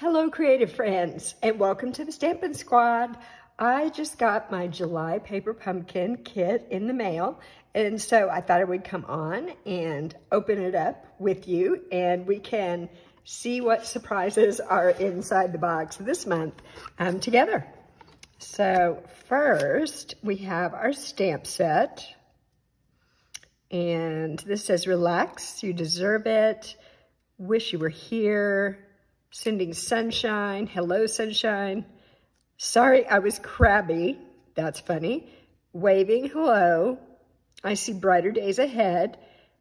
Hello, creative friends, and welcome to the Stampin' Squad. I just got my July Paper Pumpkin kit in the mail, and so I thought I would come on and open it up with you, and we can see what surprises are inside the box this month um, together. So first, we have our stamp set, and this says, relax, you deserve it, wish you were here, sending sunshine. Hello, sunshine. Sorry, I was crabby. That's funny. Waving hello. I see brighter days ahead.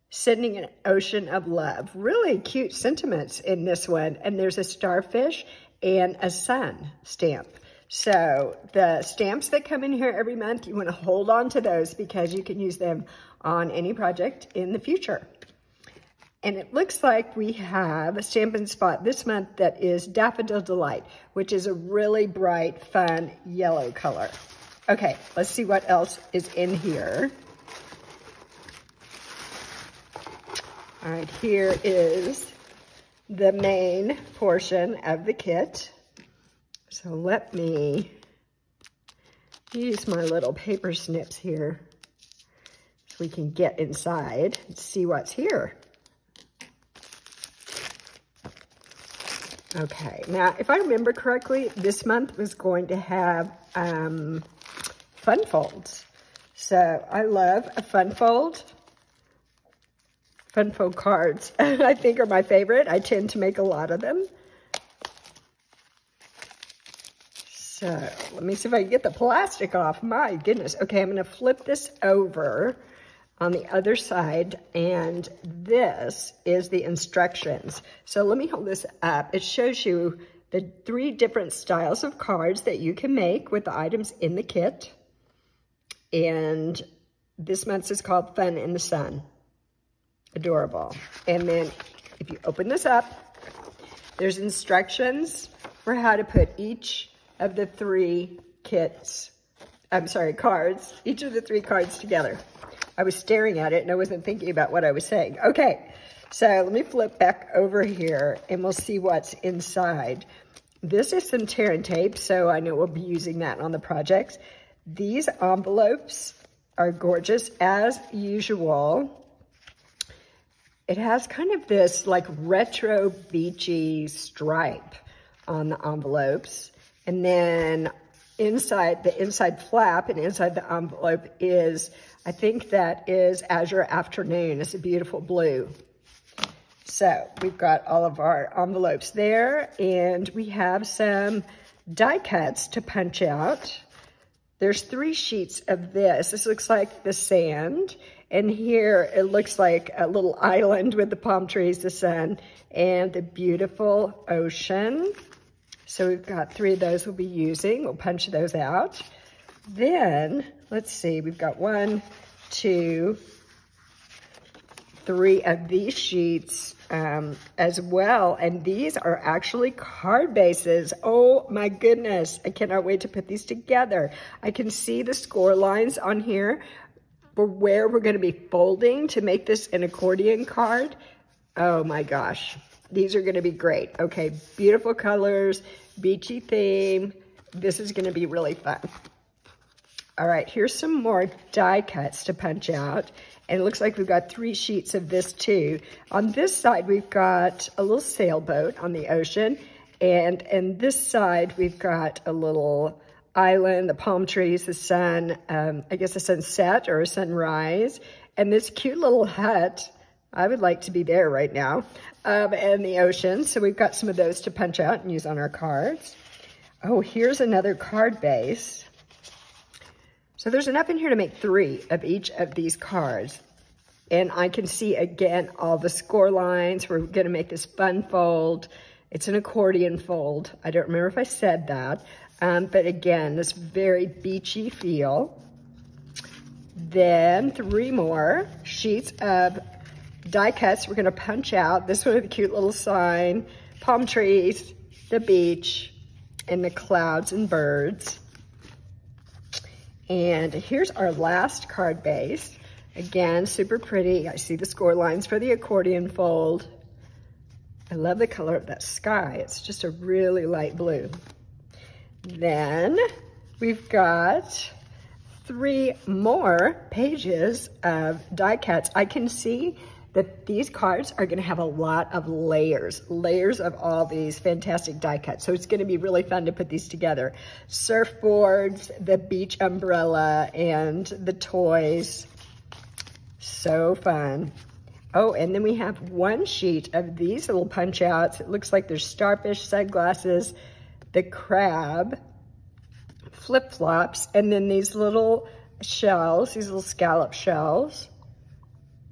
Sending an ocean of love. Really cute sentiments in this one. And there's a starfish and a sun stamp. So the stamps that come in here every month, you want to hold on to those because you can use them on any project in the future. And it looks like we have a Stampin' Spot this month that is Daffodil Delight, which is a really bright, fun yellow color. Okay, let's see what else is in here. All right, here is the main portion of the kit. So let me use my little paper snips here so we can get inside and see what's here. Okay, now if I remember correctly, this month was going to have um, fun folds. So I love a fun fold. Fun fold cards, I think are my favorite. I tend to make a lot of them. So let me see if I can get the plastic off. My goodness. Okay, I'm going to flip this over on the other side, and this is the instructions. So let me hold this up. It shows you the three different styles of cards that you can make with the items in the kit. And this month's is called Fun in the Sun. Adorable. And then if you open this up, there's instructions for how to put each of the three kits, I'm sorry, cards, each of the three cards together. I was staring at it and I wasn't thinking about what I was saying. Okay, so let me flip back over here and we'll see what's inside. This is some tear and tape, so I know we'll be using that on the projects. These envelopes are gorgeous as usual. It has kind of this like retro beachy stripe on the envelopes. And then inside the inside flap and inside the envelope is, I think that is Azure Afternoon. It's a beautiful blue. So we've got all of our envelopes there and we have some die cuts to punch out. There's three sheets of this. This looks like the sand. And here it looks like a little island with the palm trees, the sun, and the beautiful ocean. So we've got three of those we'll be using. We'll punch those out. Then, let's see, we've got one, two, three of these sheets um, as well. And these are actually card bases. Oh my goodness. I cannot wait to put these together. I can see the score lines on here for where we're going to be folding to make this an accordion card. Oh my gosh. These are gonna be great. Okay, beautiful colors, beachy theme. This is gonna be really fun. All right, here's some more die cuts to punch out. And it looks like we've got three sheets of this too. On this side, we've got a little sailboat on the ocean. And in this side, we've got a little island, the palm trees, the sun, um, I guess a sunset or a sunrise. And this cute little hut I would like to be there right now, um, and the ocean. So we've got some of those to punch out and use on our cards. Oh, here's another card base. So there's enough in here to make three of each of these cards. And I can see, again, all the score lines. We're going to make this fun fold. It's an accordion fold. I don't remember if I said that. Um, but again, this very beachy feel. Then three more sheets of die cuts we're gonna punch out. This one with a cute little sign, palm trees, the beach, and the clouds and birds. And here's our last card base. Again, super pretty. I see the score lines for the accordion fold. I love the color of that sky. It's just a really light blue. Then we've got three more pages of die cuts. I can see that these cards are gonna have a lot of layers, layers of all these fantastic die cuts. So it's gonna be really fun to put these together. Surfboards, the beach umbrella, and the toys. So fun. Oh, and then we have one sheet of these little punch outs. It looks like there's starfish, sunglasses, the crab, flip-flops, and then these little shells, these little scallop shells.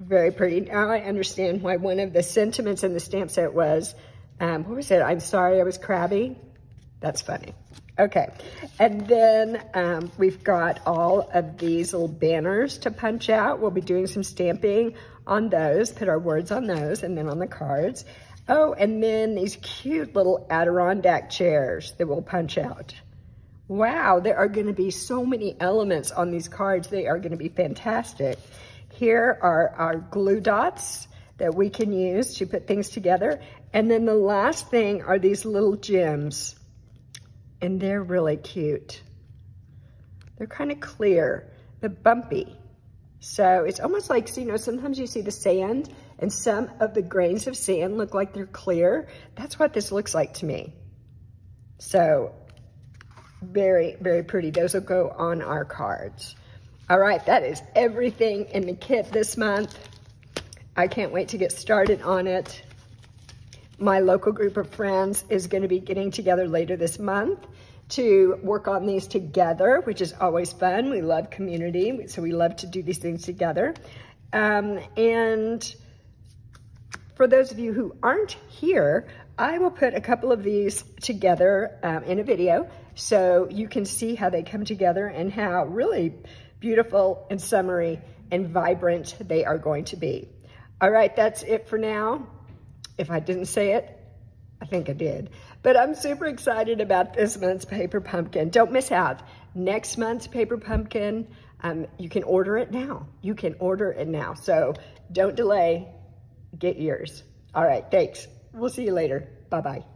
Very pretty. Now I understand why one of the sentiments in the stamp set was, um, what was it? I'm sorry I was crabby. That's funny. Okay, and then um, we've got all of these little banners to punch out. We'll be doing some stamping on those, put our words on those, and then on the cards. Oh, and then these cute little Adirondack chairs that we'll punch out. Wow, there are gonna be so many elements on these cards. They are gonna be fantastic. Here are our glue dots that we can use to put things together. And then the last thing are these little gems. And they're really cute. They're kind of clear, but bumpy. So it's almost like, you know, sometimes you see the sand and some of the grains of sand look like they're clear. That's what this looks like to me. So very, very pretty. Those will go on our cards. All right, that is everything in the kit this month. I can't wait to get started on it. My local group of friends is gonna be getting together later this month to work on these together, which is always fun. We love community, so we love to do these things together. Um, and for those of you who aren't here, I will put a couple of these together um, in a video so you can see how they come together and how really beautiful and summery and vibrant they are going to be. All right, that's it for now. If I didn't say it, I think I did. But I'm super excited about this month's Paper Pumpkin. Don't miss out. Next month's Paper Pumpkin, um, you can order it now. You can order it now. So don't delay. Get yours. All right, thanks. We'll see you later. Bye-bye.